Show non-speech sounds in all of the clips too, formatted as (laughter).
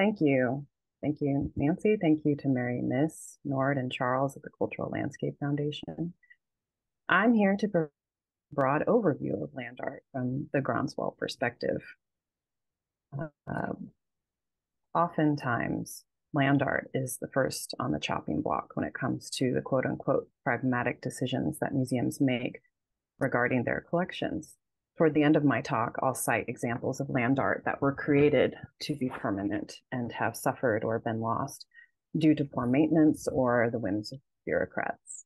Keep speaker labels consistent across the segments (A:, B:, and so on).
A: Thank you. Thank you, Nancy. Thank you to Mary Miss, Nord, and Charles at the Cultural Landscape Foundation. I'm here to provide a broad overview of land art from the groundswell perspective. Uh, oftentimes, land art is the first on the chopping block when it comes to the quote unquote pragmatic decisions that museums make regarding their collections. Toward the end of my talk, I'll cite examples of land art that were created to be permanent and have suffered or been lost due to poor maintenance or the whims of bureaucrats.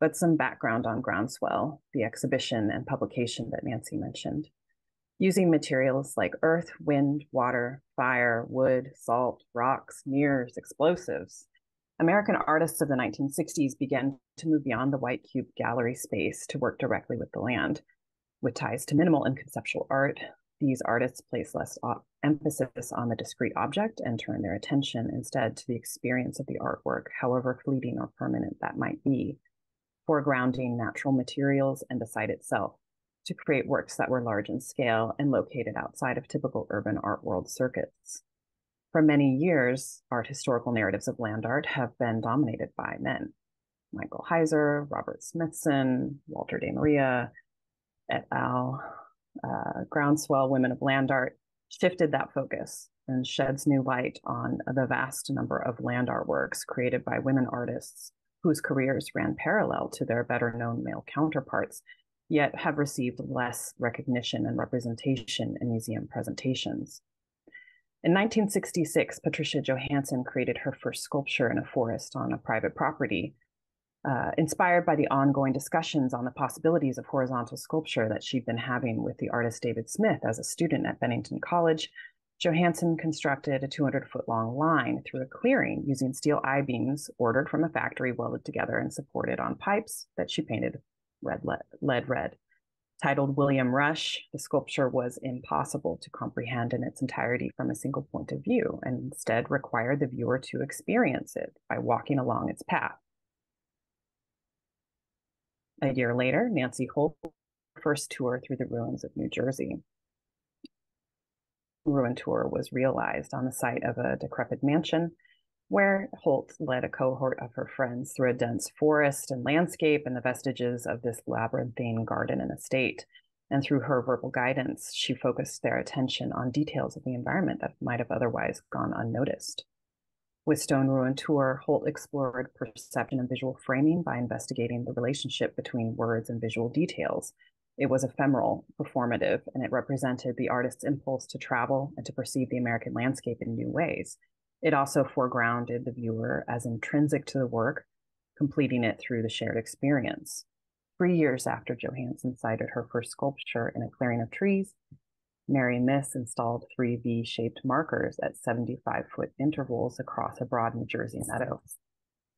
A: But some background on Groundswell, the exhibition and publication that Nancy mentioned. Using materials like earth, wind, water, fire, wood, salt, rocks, mirrors, explosives, American artists of the 1960s began to move beyond the white cube gallery space to work directly with the land with ties to minimal and conceptual art, these artists place less emphasis on the discrete object and turn their attention instead to the experience of the artwork, however fleeting or permanent that might be, foregrounding natural materials and the site itself to create works that were large in scale and located outside of typical urban art world circuits. For many years, art historical narratives of land art have been dominated by men. Michael Heizer, Robert Smithson, Walter de Maria, et al., uh, Groundswell Women of Land Art, shifted that focus and sheds new light on the vast number of land art works created by women artists whose careers ran parallel to their better known male counterparts, yet have received less recognition and representation in museum presentations. In 1966, Patricia Johanson created her first sculpture in a forest on a private property uh, inspired by the ongoing discussions on the possibilities of horizontal sculpture that she'd been having with the artist David Smith as a student at Bennington College, Johanson constructed a 200 foot long line through a clearing using steel I beams ordered from a factory welded together and supported on pipes that she painted red lead, lead red. Titled William Rush, the sculpture was impossible to comprehend in its entirety from a single point of view and instead required the viewer to experience it by walking along its path. A year later, Nancy Holt first tour through the ruins of New Jersey. Ruin tour was realized on the site of a decrepit mansion where Holt led a cohort of her friends through a dense forest and landscape and the vestiges of this labyrinthine garden and estate. And through her verbal guidance, she focused their attention on details of the environment that might have otherwise gone unnoticed. With Stone Ruin Tour, Holt explored perception and visual framing by investigating the relationship between words and visual details. It was ephemeral, performative, and it represented the artist's impulse to travel and to perceive the American landscape in new ways. It also foregrounded the viewer as intrinsic to the work, completing it through the shared experience. Three years after Johanson sited her first sculpture in a clearing of trees, Mary Miss installed three V shaped markers at 75 foot intervals across a broad New Jersey meadow.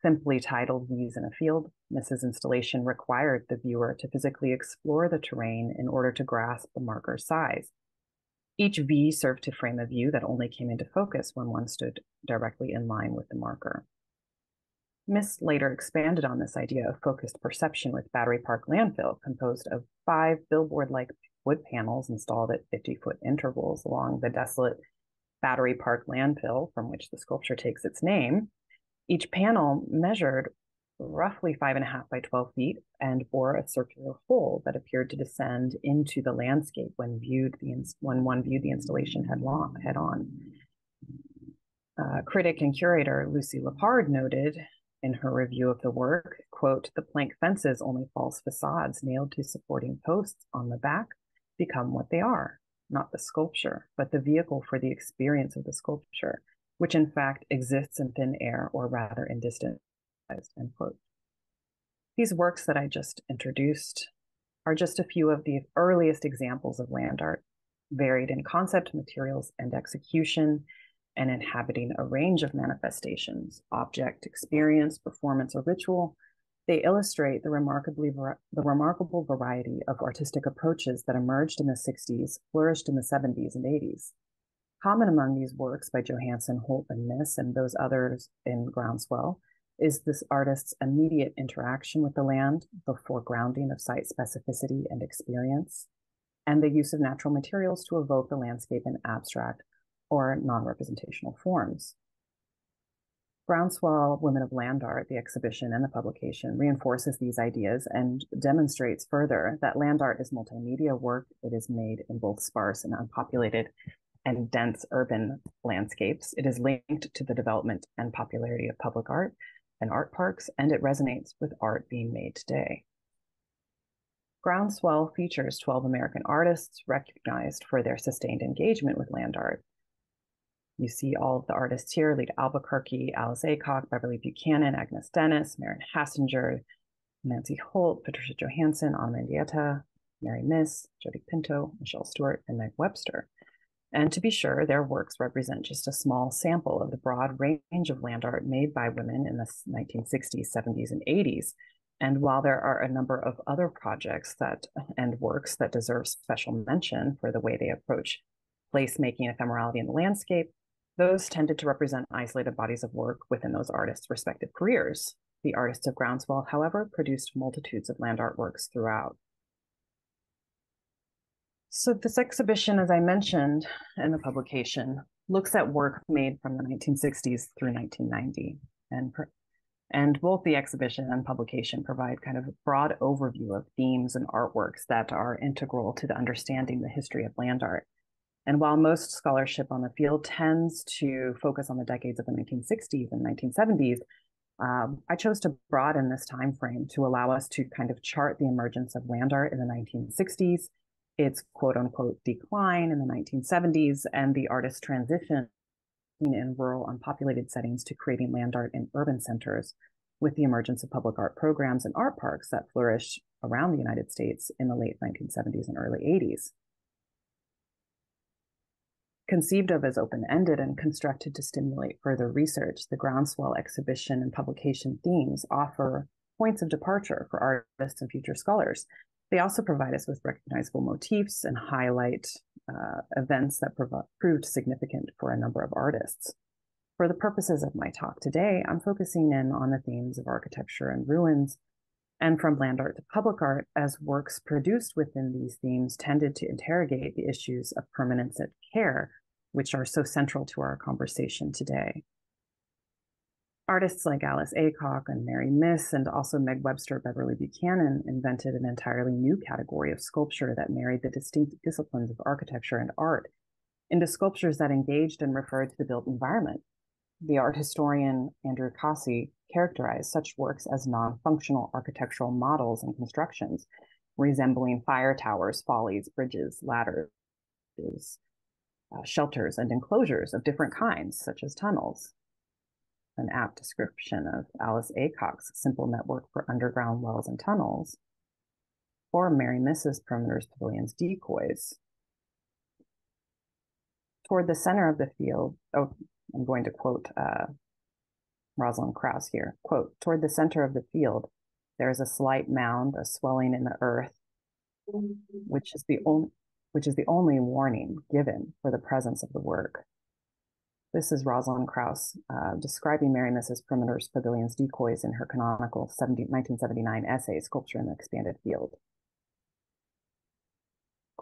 A: Simply titled V's in a Field, Miss's installation required the viewer to physically explore the terrain in order to grasp the marker's size. Each V served to frame a view that only came into focus when one stood directly in line with the marker. Miss later expanded on this idea of focused perception with Battery Park Landfill, composed of five billboard like wood panels installed at 50 foot intervals along the desolate Battery Park landfill from which the sculpture takes its name. Each panel measured roughly five and a half by 12 feet and bore a circular hole that appeared to descend into the landscape when viewed the when one viewed the installation head, long, head on. Uh, critic and curator Lucy Lippard noted in her review of the work, quote, the plank fences only false facades nailed to supporting posts on the back become what they are, not the sculpture, but the vehicle for the experience of the sculpture, which in fact exists in thin air or rather in distance. These works that I just introduced are just a few of the earliest examples of land art, varied in concept, materials, and execution, and inhabiting a range of manifestations object, experience, performance, or ritual they illustrate the remarkably the remarkable variety of artistic approaches that emerged in the 60s, flourished in the 70s and 80s. Common among these works by Johanson, Holt, and Miss, and those others in Groundswell, is this artist's immediate interaction with the land, the foregrounding of site specificity and experience, and the use of natural materials to evoke the landscape in abstract, or non-representational forms. Groundswell Women of Land Art, the exhibition and the publication, reinforces these ideas and demonstrates further that land art is multimedia work. It is made in both sparse and unpopulated and dense urban landscapes. It is linked to the development and popularity of public art and art parks, and it resonates with art being made today. Groundswell features 12 American artists recognized for their sustained engagement with land art. You see all of the artists here, Lita Albuquerque, Alice Aycock, Beverly Buchanan, Agnes Denes, Maren Hassinger, Nancy Holt, Patricia Johanson, Ana Mendieta, Mary Miss, Jody Pinto, Michelle Stuart, and Meg Webster. And to be sure, their works represent just a small sample of the broad range of land art made by women in the 1960s, 70s, and 80s. And while there are a number of other projects that and works that deserve special mention for the way they approach placemaking ephemerality in the landscape, those tended to represent isolated bodies of work within those artists' respective careers. The artists of Groundswell, however, produced multitudes of land artworks throughout. So this exhibition, as I mentioned in the publication, looks at work made from the 1960s through 1990. And, and both the exhibition and publication provide kind of a broad overview of themes and artworks that are integral to the understanding the history of land art. And while most scholarship on the field tends to focus on the decades of the 1960s and 1970s, um, I chose to broaden this time frame to allow us to kind of chart the emergence of land art in the 1960s its quote unquote decline in the 1970s and the artist's transition in rural unpopulated settings to creating land art in urban centers with the emergence of public art programs and art parks that flourished around the United States in the late 1970s and early 80s. Conceived of as open ended and constructed to stimulate further research, the Groundswell exhibition and publication themes offer points of departure for artists and future scholars they also provide us with recognizable motifs and highlight uh, events that prov- proved significant for a number of artists. For the purposes of my talk today, I'm focusing in on the themes of architecture and ruins, and from land art to public art, as works produced within these themes tended to interrogate the issues of permanence and care, which are so central to our conversation today. Artists like Alice Aycock and Mary Miss, and also Meg Webster Beverly Buchanan, invented an entirely new category of sculpture that married the distinct disciplines of architecture and art into sculptures that engaged and referred to the built environment. The art historian Andrew Causey characterized such works as non functional architectural models and constructions, resembling fire towers, follies, bridges, ladders, uh, shelters, and enclosures of different kinds, such as tunnels an apt description of Alice Aycock's simple network for underground wells and tunnels, or Mary Miss's Perimeter's Pavilion's decoys. Toward the center of the field, oh, I'm going to quote uh, Rosalind Krauss here, quote, toward the center of the field, there is a slight mound, a swelling in the earth, which is the only which is the only warning given for the presence of the work. This is Rosalind Krauss uh, describing Mary Miss's Perimeter's Pavilion's decoys in her canonical 70, 1979 essay, Sculpture in the Expanded Field.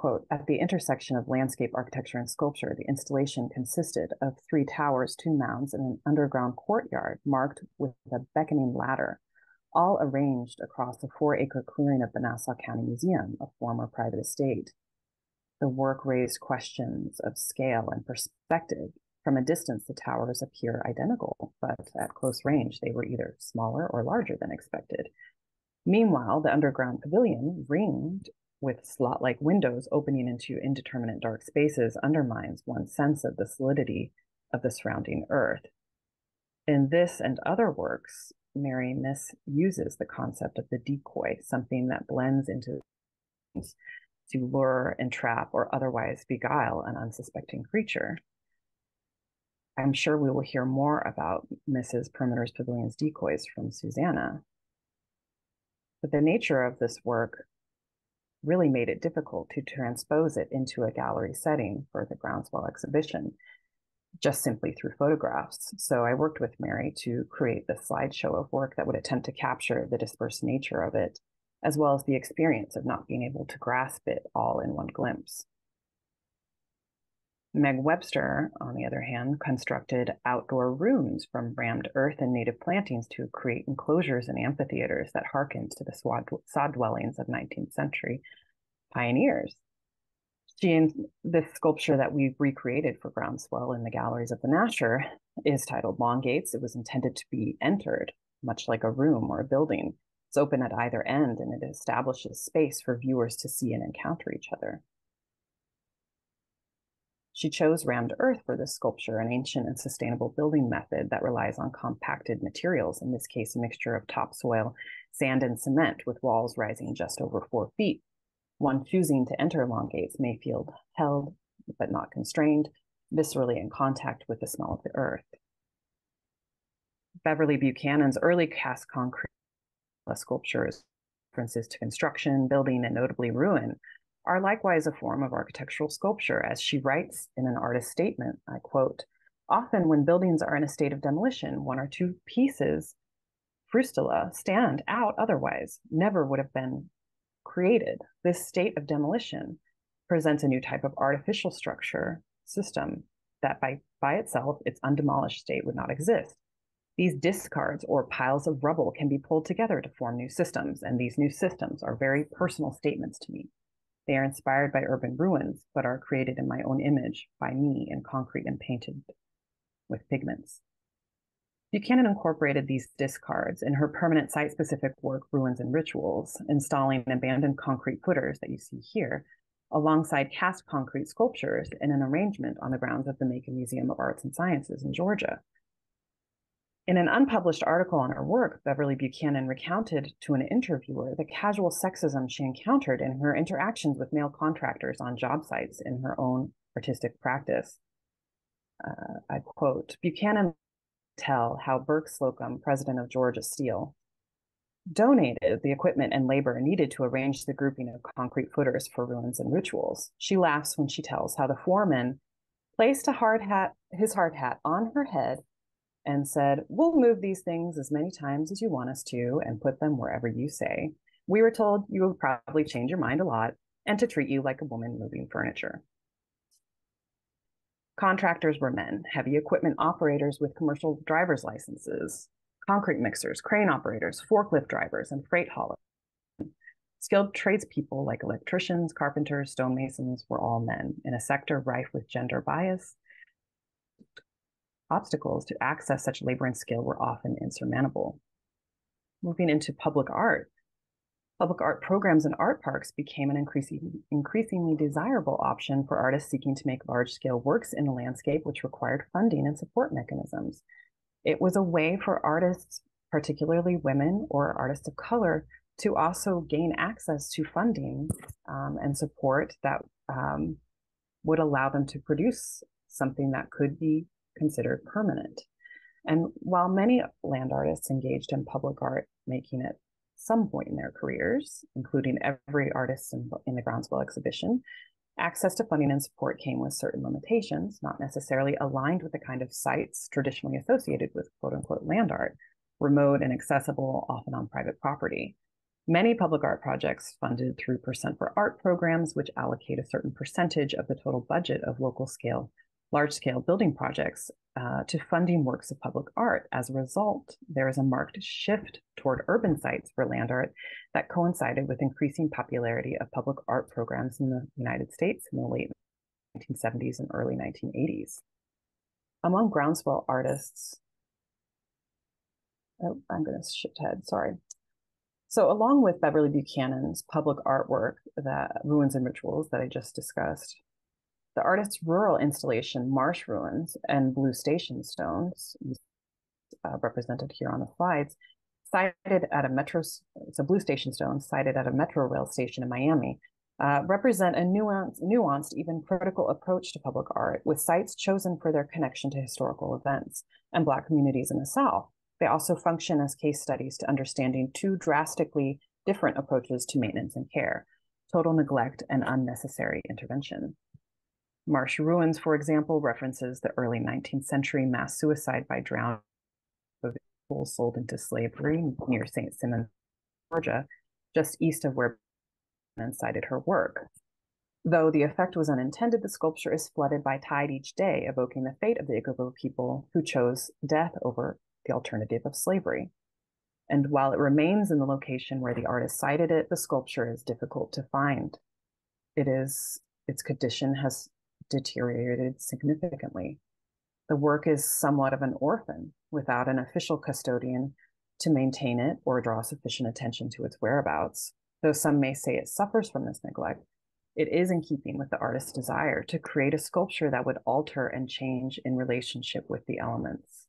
A: Quote, at the intersection of landscape architecture and sculpture, the installation consisted of three towers, two mounds, and an underground courtyard marked with a beckoning ladder, all arranged across a four-acre clearing of the Nassau County Museum, a former private estate. The work raised questions of scale and perspective from a distance, the towers appear identical, but at close range, they were either smaller or larger than expected. Meanwhile, the underground pavilion, ringed with slot like windows opening into indeterminate dark spaces, undermines one's sense of the solidity of the surrounding earth. In this and other works, Mary Miss uses the concept of the decoy, something that blends into to lure, entrap, or otherwise beguile an unsuspecting creature. I'm sure we will hear more about Miss's Perimeter's Pavilion's decoys from Susanna. But the nature of this work really made it difficult to transpose it into a gallery setting for the Groundswell exhibition, just simply through photographs. So I worked with Mary to create the slideshow of work that would attempt to capture the dispersed nature of it, as well as the experience of not being able to grasp it all in one glimpse. Meg Webster, on the other hand, constructed outdoor rooms from rammed earth and native plantings to create enclosures and amphitheaters that harkened to the sod dwellings of 19th century pioneers. She and this sculpture that we've recreated for Groundswell in the galleries of the Nasher is titled Long Gates. It was intended to be entered, much like a room or a building. It's open at either end and it establishes space for viewers to see and encounter each other. She chose rammed earth for this sculpture, an ancient and sustainable building method that relies on compacted materials, in this case, a mixture of topsoil, sand, and cement, with walls rising just over four feet. One choosing to enter Long Gates may feel held, but not constrained, viscerally in contact with the smell of the earth. Beverly Buchanan's early cast concrete sculptures, references to construction, building, and notably ruin, are likewise a form of architectural sculpture, as she writes in an artist statement. I quote Often, when buildings are in a state of demolition, one or two pieces, frustula, stand out otherwise, never would have been created. This state of demolition presents a new type of artificial structure system that by, by itself, its undemolished state would not exist. These discards or piles of rubble can be pulled together to form new systems, and these new systems are very personal statements to me. They are inspired by urban ruins, but are created in my own image by me in concrete and painted with pigments. Buchanan incorporated these discards in her permanent site specific work, Ruins and Rituals, installing abandoned concrete footers that you see here, alongside cast concrete sculptures in an arrangement on the grounds of the Macon Museum of Arts and Sciences in Georgia. In an unpublished article on her work, Beverly Buchanan recounted to an interviewer the casual sexism she encountered in her interactions with male contractors on job sites in her own artistic practice. Uh, I quote Buchanan tell how Burke Slocum, president of Georgia Steel, donated the equipment and labor needed to arrange the grouping of concrete footers for ruins and rituals. She laughs when she tells how the foreman placed a hard hat, his hard hat on her head and said, We'll move these things as many times as you want us to and put them wherever you say. We were told you would probably change your mind a lot and to treat you like a woman moving furniture. Contractors were men, heavy equipment operators with commercial driver's licenses, concrete mixers, crane operators, forklift drivers, and freight haulers. Skilled tradespeople like electricians, carpenters, stonemasons were all men in a sector rife with gender bias obstacles to access such labor and skill were often insurmountable. Moving into public art, public art programs and art parks became an increasing, increasingly desirable option for artists seeking to make large scale works in a landscape which required funding and support mechanisms. It was a way for artists, particularly women or artists of color, to also gain access to funding um, and support that um, would allow them to produce something that could be considered permanent. And while many land artists engaged in public art making at some point in their careers, including every artist in, in the Groundswell exhibition, access to funding and support came with certain limitations, not necessarily aligned with the kind of sites traditionally associated with quote unquote land art, remote and accessible, often on private property. Many public art projects funded through Percent for Art programs, which allocate a certain percentage of the total budget of local scale large scale building projects uh, to funding works of public art. As a result, there is a marked shift toward urban sites for land art that coincided with increasing popularity of public art programs in the United States in the late 1970s and early 1980s. Among groundswell artists, oh, I'm going to shift head, sorry. So, along with Beverly Buchanan's public artwork, that Ruins and Rituals that I just discussed, the artist's rural installation, Marsh Ruins and Blue Station Stones, uh, represented here on the slides, sited at a metro, it's a Blue Station Stone sited at a metro rail station in Miami, uh, represent a nuanced, nuanced, even critical approach to public art, with sites chosen for their connection to historical events and Black communities in the South. They also function as case studies to understanding two drastically different approaches to maintenance and care total neglect and unnecessary intervention. Marsh Ruins, for example, references the early 19th century mass suicide by drowning of sold into slavery near St. Simon, Georgia, just east of where Buchanan sited her work. Though the effect was unintended, the sculpture is flooded by tide each day, evoking the fate of the Igbo people who chose death over the alternative of slavery. And while it remains in the location where the artist sited it, the sculpture is difficult to find. It is its condition has deteriorated significantly. The work is somewhat of an orphan without an official custodian to maintain it or draw sufficient attention to its whereabouts. Though some may say it suffers from this neglect, it is in keeping with the artist's desire to create a sculpture that would alter and change in relationship with the elements.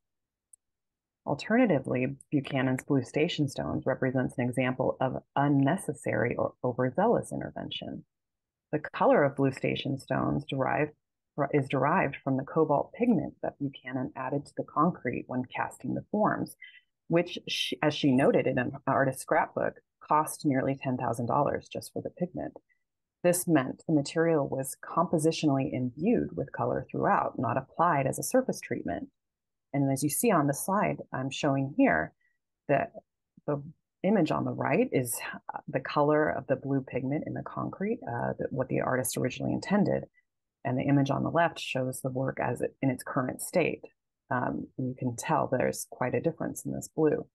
A: Alternatively, Buchanan's Blue Station Stones represents an example of unnecessary or overzealous intervention. The color of blue station stones derived, is derived from the cobalt pigment that Buchanan added to the concrete when casting the forms, which, she, as she noted in an artist's scrapbook, cost nearly $10,000 just for the pigment. This meant the material was compositionally imbued with color throughout, not applied as a surface treatment. And as you see on the slide I'm showing here, that the image on the right is the color of the blue pigment in the concrete, uh, what the artist originally intended. And the image on the left shows the work as it, in its current state. Um, you can tell there's quite a difference in this blue.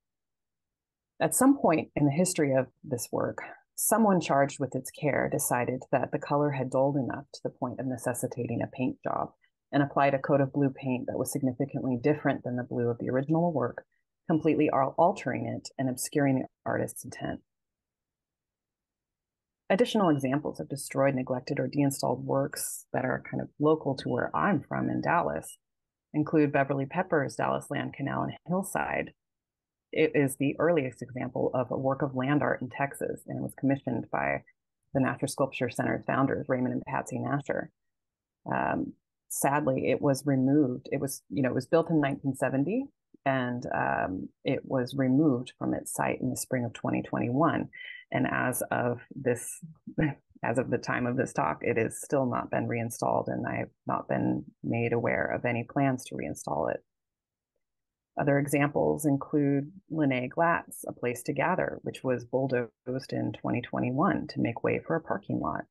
A: At some point in the history of this work, someone charged with its care decided that the color had dulled enough to the point of necessitating a paint job and applied a coat of blue paint that was significantly different than the blue of the original work, completely altering it and obscuring the artist's intent. Additional examples of destroyed, neglected, or deinstalled works that are kind of local to where I'm from in Dallas include Beverly Pepper's Dallas Land Canal and Hillside, it is the earliest example of a work of land art in Texas, and it was commissioned by the Nasher Sculpture Center's founders, Raymond and Patsy Nasher. Um, sadly, it was removed. It was, you know, it was built in 1970, and um, it was removed from its site in the spring of 2021. And as of this, (laughs) as of the time of this talk, it has still not been reinstalled, and I have not been made aware of any plans to reinstall it. Other examples include Linnea Glatt's, A Place to Gather, which was bulldozed in 2021 to make way for a parking lot.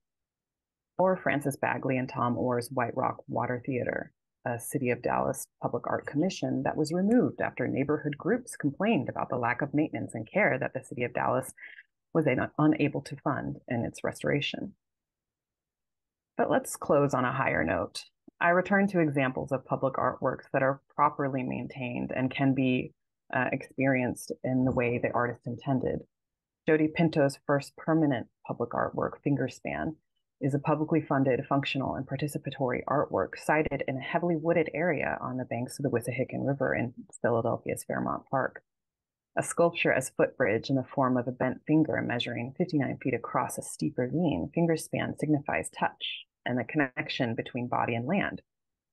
A: Or Frances Bagley and Tom Orr's White Rock Water Theater, a City of Dallas Public Art Commission that was removed after neighborhood groups complained about the lack of maintenance and care that the City of Dallas was unable to fund in its restoration. But let's close on a higher note. I return to examples of public artworks that are properly maintained and can be uh, experienced in the way the artist intended. Jody Pinto's first permanent public artwork, Fingerspan, is a publicly funded, functional, and participatory artwork sited in a heavily wooded area on the banks of the Wissahickon River in Philadelphia's Fairmount Park. A sculpture as footbridge in the form of a bent finger measuring 59 feet across a steep ravine, Fingerspan signifies touch, and the connection between body and land.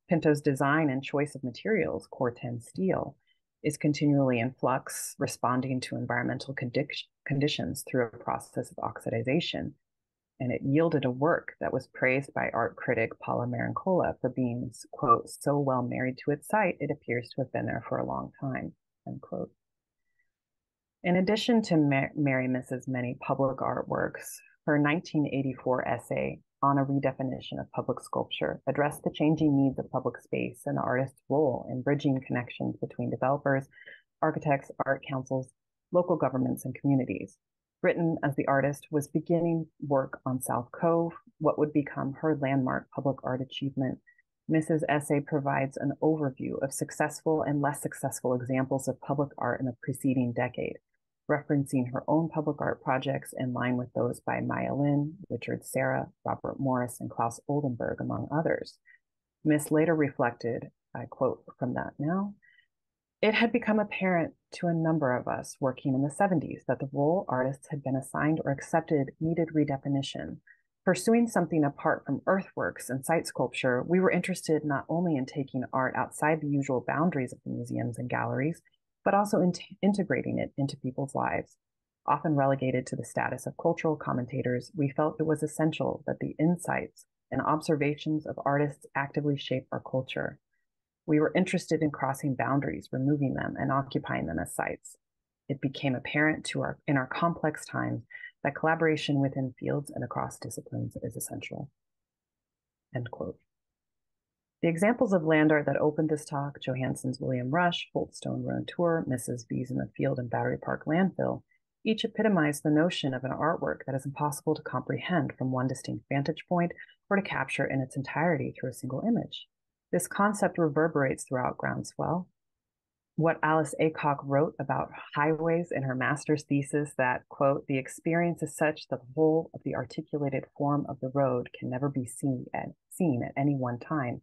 A: Pinto's design and choice of materials, Corten steel, is continually in flux, responding to environmental condi conditions through a process of oxidization. And it yielded a work that was praised by art critic Paula Marincola for being, quote, so well married to its site, it appears to have been there for a long time, end quote. In addition to Mary Miss's many public artworks, her 1984 essay, on a redefinition of public sculpture, address the changing needs of public space and the artist's role in bridging connections between developers, architects, art councils, local governments, and communities. Written as the artist was beginning work on South Cove, what would become her landmark public art achievement, Miss's Essay provides an overview of successful and less successful examples of public art in the preceding decade, referencing her own public art projects in line with those by Maya Lin, Richard Serra, Robert Morris, and Claes Oldenburg, among others. Miss later reflected, I quote from that now, it had become apparent to a number of us working in the 70s that the role artists had been assigned or accepted needed redefinition. Pursuing something apart from earthworks and site sculpture, we were interested not only in taking art outside the usual boundaries of the museums and galleries, but also in integrating it into people's lives. Often relegated to the status of cultural commentators, we felt it was essential that the insights and observations of artists actively shape our culture. We were interested in crossing boundaries, removing them, and occupying them as sites. It became apparent to our in our complex times that collaboration within fields and across disciplines is essential. End quote. The examples of land art that opened this talk, Johanson's William Rush, Holt Stone Ruin Tour, Miss's V's in the Field, and Battery Park Landfill, each epitomize the notion of an artwork that is impossible to comprehend from one distinct vantage point or to capture in its entirety through a single image. This concept reverberates throughout Groundswell. What Alice Aycock wrote about highways in her master's thesis that, quote, the experience is such that the whole of the articulated form of the road can never be seen at, seen at any one time.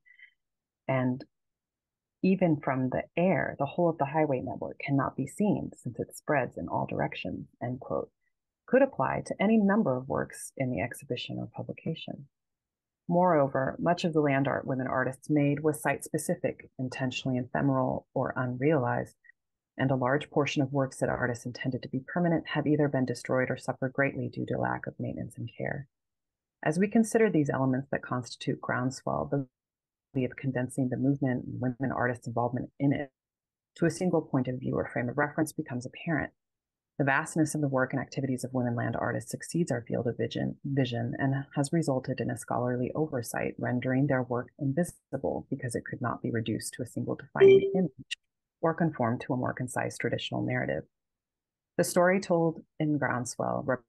A: And even from the air, the whole of the highway network cannot be seen since it spreads in all directions, end quote, could apply to any number of works in the exhibition or publication. Moreover, much of the land art women artists made was site specific, intentionally ephemeral or unrealized, and a large portion of works that artists intended to be permanent have either been destroyed or suffered greatly due to lack of maintenance and care. As we consider these elements that constitute groundswell, the way of condensing the movement and women artists' involvement in it to a single point of view or frame of reference becomes apparent. The vastness of the work and activities of women land artists exceeds our field of vision, vision and has resulted in a scholarly oversight, rendering their work invisible because it could not be reduced to a single defining mm. image or conform to a more concise traditional narrative. The story told in Groundswell for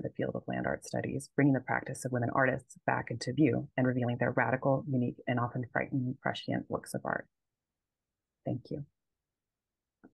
A: the field of land art studies, bringing the practice of women artists back into view and revealing their radical, unique, and often frightening prescient works of art. Thank you.